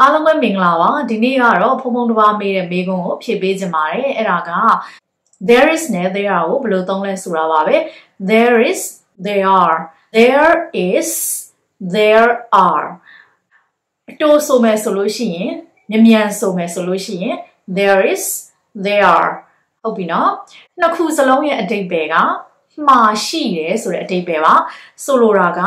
အားလုံးပဲမင်္ဂလာပါဒီနေ့ကတော့ဖုံဖုံတစ်ပါးမေးတဲ့မေးခွန်းကိုဖြေပေးခြင်းပါတယ်အဲ့ဒါက there is နဲ့ there ကိုဘယ်လိုသုံးလဲဆိုတာပါပဲ there is there are there is there are အတိုးဆိုမယ်ဆိုလို့ရှိရင်မြ мян ဆိုမယ်ဆိုလို့ရှိရင် there is there are ဟုတ်ပြီနော်နှစ်ခုစလုံးရဲ့အတိတ်ပဲကမှားရှိတယ်ဆိုတဲ့အတိတ်ပဲပါဆိုလိုတာက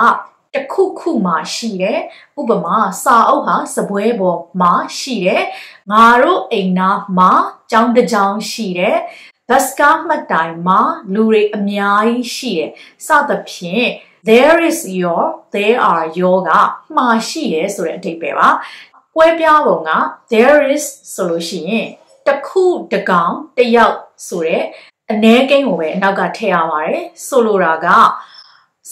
တခုခုမှာရှိတယ်ဥပမာစာအုပ်ဟာစပွဲပေါ်မှာရှိတယ်ငါတို့အိမ်နာမှာကြောင်းတစ်ကြောင်းရှိတယ်ဘတ်စကားမှတ်တိုင်မှာလူတွေအများကြီးရှိတယ်စသဖြင့် there is your there are your ကမှာရှိတယ်ဆိုတဲ့အဓိပ္ပာယ်ပါကွဲပြားပုံက there is ဆိုလို့ရှိရင်တခုတကောင်တယောက်ဆိုတဲ့အ ਨੇ ကိန်းကိုပဲအနောက်ကထည့်ရပါတယ်ဆိုလိုတာက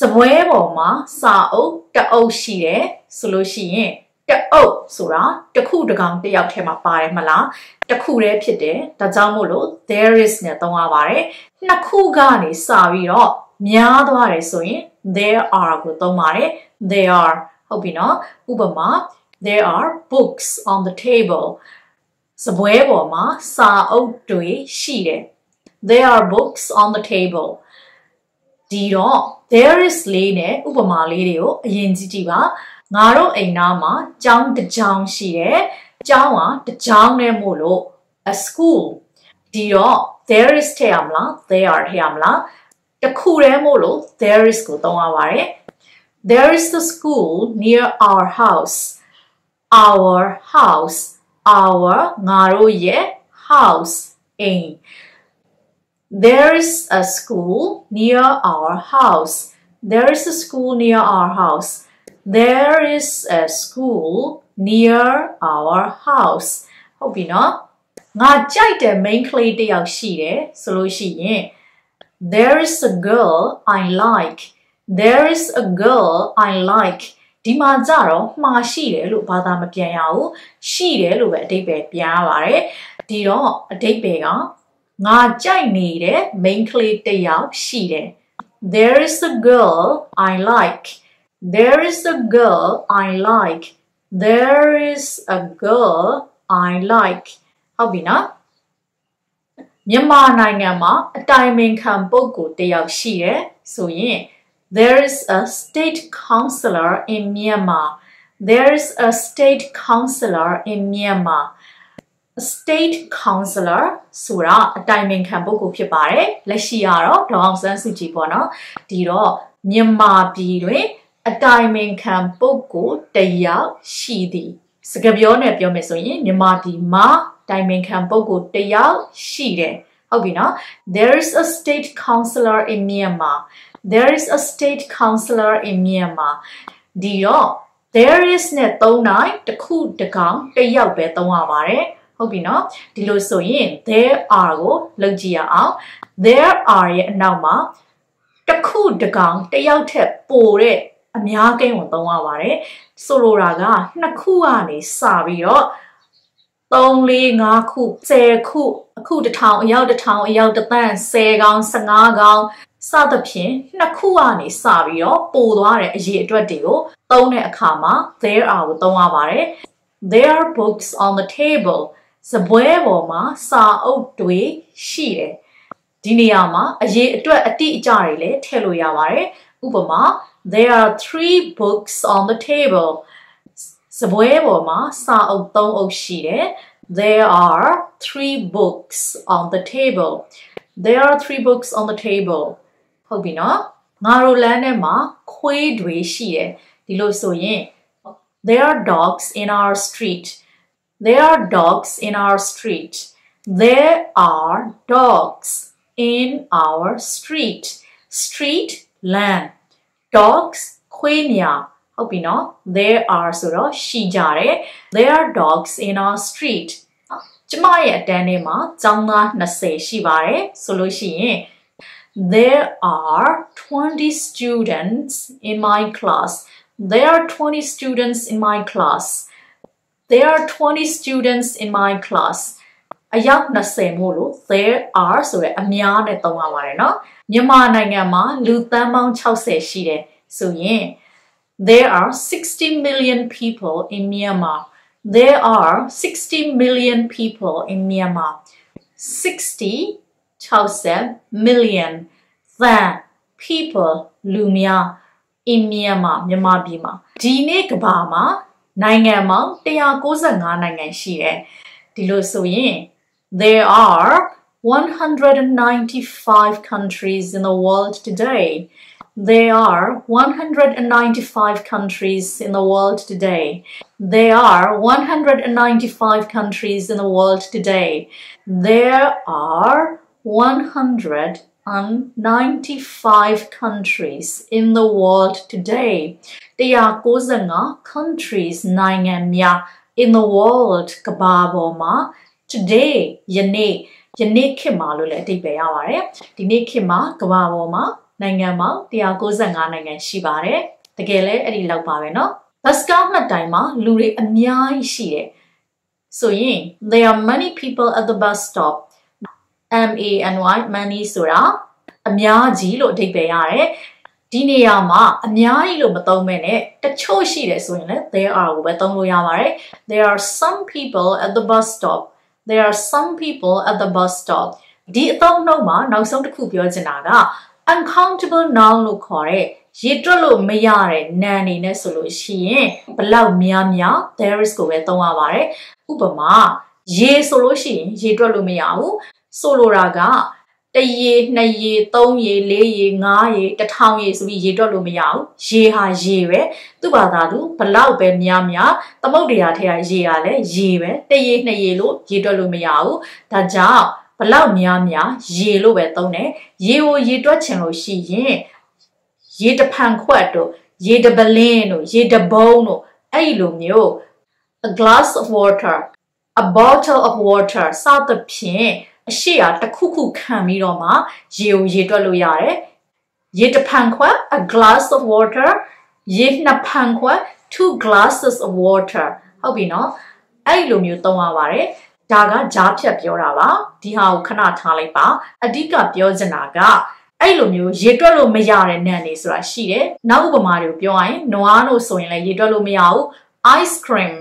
စပွဲပေါ်မှာစာအုပ်တအုပ်ရှိတယ်ဆိုလို့ရှိရင်တအုပ်ဆိုတာတခုတကောင်တယောက်ထဲမှာပါတယ်မလားတခုတည်းဖြစ်တယ်ဒါကြောင့်မို့လို့ there is နဲ့သုံးရပါတယ်နှစ်ခုကနေစပြီးတော့များသွားတယ်ဆိုရင် there are ကိုသုံးပါတယ် there are ဟုတ်ပြီနော်ဥပမာ there are books on the table စပွဲပေါ်မှာစာအုပ်တွေရှိတယ် there are books on the table ဒီတော့ there is လေးနဲ့ဥပမာလေးတွေကိုအရင်ကြည့်ကြည့်ပါငါတို့အိမ်သားမှာကျောင်းတစ်ကျောင်းရှိတယ်ကျောင်းကတစ်ကျောင်းနဲ့မို့လို့ a school ဒီတော့ there is ထည့်ရမလား there ထည့်ရမလားတခုတည်းမို့လို့ there is ကိုသုံးရပါတယ် there is the school near our house our house our ငါတို့ရဲ့ house အိမ် There is a school near our house. There is a school near our house. There is a school near our house. ဟုတ်ပြီနော်ငါကြိုက်တဲ့ main ကလေးတစ်ယောက်ရှိတယ်ဆိုလို့ရှိရင် There is a girl I like. There is a girl I like. ဒီမှာကြတော့မှားရှိတယ်လို့ဘာသာမပြန်ရဘူးရှိတယ်လို့ပဲအဓိပ္ပာယ်ပြန်ရပါတယ်ဒီတော့အဓိပ္ပာယ်က ငါကြိုက်နေတဲ့ main ကလေးတစ်ယောက်ရှိတယ် There is a girl I like There is a girl I like There is a girl I like ဟုတ်ပြီနော်မြန်မာနိုင်ငံမှာအတိုင်ပင်ခံပုဂ္ဂိုလ်တစ်ယောက်ရှိတယ်ဆိုရင် There is a state councillor in Myanmar There is a state councillor in Myanmar State councillor ဆိုတာအတိုင်ပင်ခံပုဂ္ဂိုလ်ဖြစ်ပါတယ်လက်ရှိကတော့ဒေါအောင်ဆန်းစုကြည်ပေါ့နော်ဒီတော့မြန်မာပြည်တွင်အတိုင်ပင်ခံပုဂ္ဂိုလ်တယောက်ရှိသည်စကားပြောနဲ့ပြောမယ်ဆိုရင်မြန်မာပြည်မှာတိုင်ပင်ခံပုဂ္ဂိုလ်တယောက်ရှိတယ်ဟုတ်ပြီနော် there is a state councillor in Myanmar there is a state councillor in Myanmar ဒီတော့ there is နဲ့သုံးတိုင်းတစ်ခုတစ်ကောင်တစ်ယောက်ပဲသုံးရပါတယ် ဟုတ်ပြီနော်ဒီလိုဆိုရင် there are ကိုလုပ်ကြည့်ရအောင် there are ရဲ့အနောက်မှာတစ်ခုတကောင်တယောက်ထက်ပိုတဲ့အများကိန်းကိုသုံးရပါတယ်ဆိုလိုတာကနှစ်ခုကနေစပြီးတော့3 4 5ခု10ခုအခုတစ်ထောင်အယောက်တစ်ထောင်အယောက်တစ်သန်း10ကောင်15ကောင်စသဖြင့်နှစ်ခုကနေစပြီးတော့ပိုသွားတဲ့အရေးအတွက်တွေကိုသုံးတဲ့အခါမှာ there are ကိုသုံးရပါတယ် there are books on the table စပွဲပေါ်မှာစာအုပ်တွေရှိတယ်ဒီနေရာမှာအရေးအတွက်အတိအကျတွေလည်းထည့်လို့ရပါတယ်ဥပမာ there are 3 books on the table စပွဲပေါ်မှာစာအုပ်3အုပ်ရှိတယ် there are 3 books on the table there are 3 books on the table ဟုတ်ပြီနော်ငါတို့လမ်းထဲမှာခွေးတွေရှိတယ်ဒီလိုဆိုရင် there are dogs in our street There are dogs in our street. There are dogs in our street. Street land. Dogs ခွေးများဟုတ်ပြီနော် There are ဆိုတော့ရှိကြတယ် There are dogs in our street ကျမရဲ့အတန်းထဲမှာကျောင်းသား20ရှိပါတယ်ဆိုလို့ရှိရင် There are 20 students in my class. There are 20 students in my class. There are 20 students in my class အယောက်20မို့လို့ there are ဆိုရယ်အများနဲ့သုံးရပါတယ်เนาะမြန်မာနိုင်ငံမှာလူသန်းပေါင်း60ရှိတယ်ဆိုရင် there are 60 million people in Myanmar there are 60 million people in Myanmar 60 60 million သန်း people လူများ in Myanmar မြန်မာပြည်မှာဒီနေ့ကမ္ဘာမှာ နိုင်ငံပေါင်း195နိုင်ငံရှိတယ်ဒီလိုဆိုရင် there are 195 countries in the world today There are 195 countries in the world today. There are 195 countries in the world today. There are 195 countries in the world today 195 countries နိုင်ငံများ in the world ကမ္ဘာပေါ်မှာ today ယနေ့ယနေ့ခေတ်မှာလို့လည်းအဓိပ္ပာယ်ရပါတယ်ဒီနေ့ခေတ်မှာကမ္ဘာပေါ်မှာနိုင်ငံပေါင်း195နိုင်ငံရှိပါတယ်တကယ်လည်းအဲ့ဒီလောက်ပါပဲเนาะဘတ်စကားမှတ်တိုင်မှာလူတွေအများကြီးရှိတယ်ဆိုရင် there are many people at the bus stop M A N Y money ဆိုတာအများကြီးလို့အဓိပ္ပာယ်ရတယ်ဒီနေရာမှာအများကြီးလို့မသုံးမဲနဲ့တချို့ရှိတယ်ဆိုရင်လည်း there are ကိုပဲသုံးလို့ရပါတယ် there are some people at the bus stop there are some people at the bus stop ဒီအသုံးနှုန်းမှာနောက်ဆုံးတစ်ခုပြောချင်တာက uncountable noun လို့ခေါ်တဲ့ရေတွက်လို့မရတဲ့နာမ်နေနဲ့ဆိုလို့ရှိရင်ဘလောက်များများ there is ကိုပဲသုံးရပါတယ်ဥပမာရေဆိုလို့ရှိရင်ရေတွက်လို့မရဘူး ဆိုလိုတာကတရေနှစ်ရေသုံးရေလေးရေငါးရေတစ်ထောင်ရေဆိုပြီးရေတွက်လို့မရဘူးရေဟာရေပဲသူ့ဘာသာသူဘလောက်ပဲများများသမုတ်တရားထဲကရေဟာလည်းရေပဲတရေနှစ်ရေလို့ရေတွက်လို့မရဘူးဒါကြောင့်ဘလောက်များများရေလို့ပဲသုံးတယ်ရေကိုရေတွက်ချင်လို့ရှိရင်ရေတဖန်ခွက်တို့ရေတပလင်းတို့ရေတဘုံတို့အဲ့လိုမျိုး a glass of water a bottle of water စသဖြင့် အရှိအတစ်ခုခုခံပြီးတော့မှရေကိုရေတွက်လို့ရတယ်ရေတစ်ဖန်ခွက် a glass of water ရေနှစ်ဖန်ခွက် two glasses of water ဟုတ်ပြီနော်အဲ့လိုမျိုးသုံးရပါတယ်ဒါကဂျားဖြတ်ပြောတာပါဒီဟာကိုခဏထားလိုက်ပါအဓိကပြောချင်တာကအဲ့လိုမျိုးရေတွက်လို့မရတဲ့နံနေဆိုတာရှိတယ်နောက်ဥပမာတွေကိုပြောရရင်နွားလို့ဆိုရင်လည်းရေတွက်လို့မရဘူး ice cream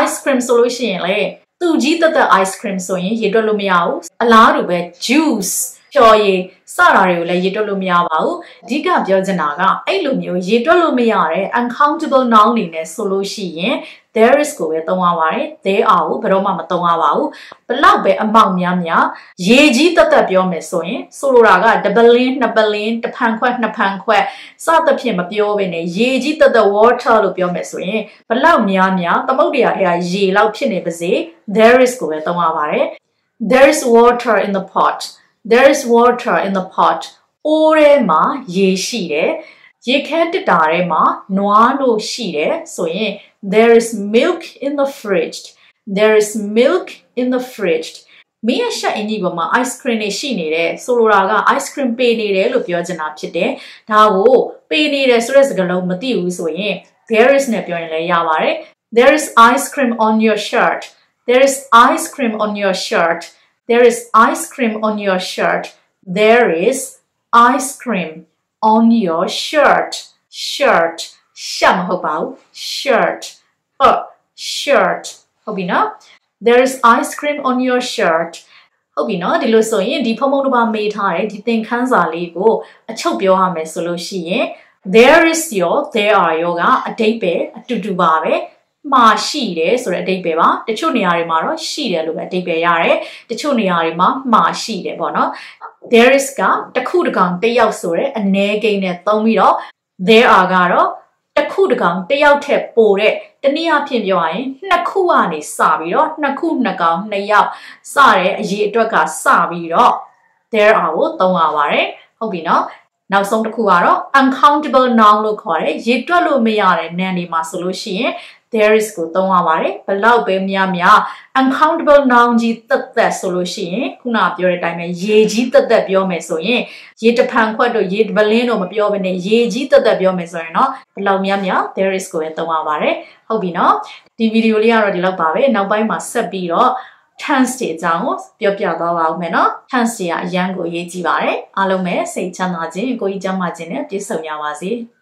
ice cream ဆိုလို့ရှိရင်လည်း သူကြီးတက်တက် ice cream ဆိုရင်ရေတွက်လို့မရဘူးအလားတူပဲ juice ဖြော်ရည်စတာတွေကိုလည်းရေတွက်လို့မရပါဘူးအဓိကပြောချင်တာကအဲ့လိုမျိုးရေတွက်လို့မရတဲ့ uncountable noun တွေနဲ့ဆိုလို့ရှိရင် there is ကိုပဲသုံးရပါတယ် there are ကိုဘယ်တော့မှမသုံးရပါဘူးဘလောက်ပဲအမောက်များများရေကြီးတက်တက်ပြောမယ်ဆိုရင်ဆိုလိုတာကဒပလင်းနှစ်ပလင်းတစ်ဖန်ခွက်နှစ်ဖန်ခွက်စသဖြင့်မပြောဘဲနဲ့ရေကြီးတက်တက် water လို့ပြောမယ်ဆိုရင်ဘလောက်များများသမုတ်တရားထဲကရေလောက်ဖြစ်နေပါစေ there is ကိုပဲသုံးရပါတယ် there is water in the pot there is water in the pot အိုးထဲမှာရေရှိတယ်ရေခဲတစ်တာထဲမှာနွားလို့ရှိတယ်ဆိုရင် there is milk in the fridge there is milk in the fridge မင်းရရှက်အင်ကြီးပေါ်မှာ ice cream တွေရှိနေတယ်ဆိုလိုတာက ice cream ပေးနေတယ်လို့ပြောချင်တာဖြစ်တယ်ဒါကိုပေးနေတယ်ဆိုတဲ့စကားလုံးမသိဘူးဆိုရင် there is နဲ့ပြောရင်လည်းရပါတယ် there is ice cream on your shirt there is ice cream on your shirt there is ice cream on your shirt there is ice cream on your shirt shirt ရှက်မဟုတ်ပါဘူး shirt ဟုတ် shirt ဟုတ်ပြီနော် there is ice cream on your shirt ဟုတ်ပြီနော်ဒီလိုဆိုရင်ဒီဖုံဖုံတစ်ပါမေးထားတယ်ဒီသင်ခန်းစာလေးကိုအချုပ်ပြောရမယ်ဆိုလို့ရှိရင် there is your there are your ကအတိတ်ပဲအတူတူပါပဲ မှာရှိတယ်ဆိုတဲ့အဓိပ္ပာယ်ပါတချို့နေရာတွေမှာတော့ရှိတယ်လို့ပဲအဓိပ္ပာယ်ရတယ်တချို့နေရာတွေမှာမှာရှိတယ်ပေါ့နော် there is ကတခုတကောင်တယောက်ဆိုတဲ့အ ਨੇ ကိန်းနဲ့သုံးပြီးတော့ there are ကတော့တခုတကောင်တယောက်ထက်ပိုတဲ့တနည်းအားဖြင့်ပြောရရင်နှစ်ခုကနေစပြီးတော့နှစ်ခုနှစ်ကောင်နှစ်ယောက်စတဲ့အရေးအတွက်ကစပြီးတော့ there are ကိုသုံးရပါတယ်ဟုတ်ပြီနော် နောက်ဆုံးတစ်ခုကတော့ uncountable noun လို့ခေါ်တယ်ရေတွက်လို့မရတဲ့နာမ်တွေမှာဆိုလို့ရှိရင် there is ကိုသုံးရပါတယ်ဘလောက်ပဲများများ uncountable noun ကြီးတက်တက်ဆိုလို့ရှိရင်ခုနပြောတဲ့အတိုင်းပဲရေကြီးတက်တက်ပြောမယ်ဆိုရင်ရေတဖန်ခွက်တို့ရေပလင်းတို့မပြောဘဲနဲ့ရေကြီးတက်တက်ပြောမယ်ဆိုရင်တော့ဘလောက်များများ there is ကိုပဲသုံးရပါတယ်ဟုတ်ပြီနော်ဒီဗီဒီယိုလေးကတော့ဒီလောက်ပါပဲနောက်ပိုင်းမှာဆက်ပြီးတော့ tense တွေအကြောင်းကိုပြောပြသွားပါဦးမယ်နော် tense တွေကအရန်ကိုရေးကြည့်ပါတယ်အားလုံးပဲစိတ်ချမ်းသာခြင်းကိုယ်ကြီးကျန်းမာခြင်းနဲ့ပြည့်စုံကြပါစေ။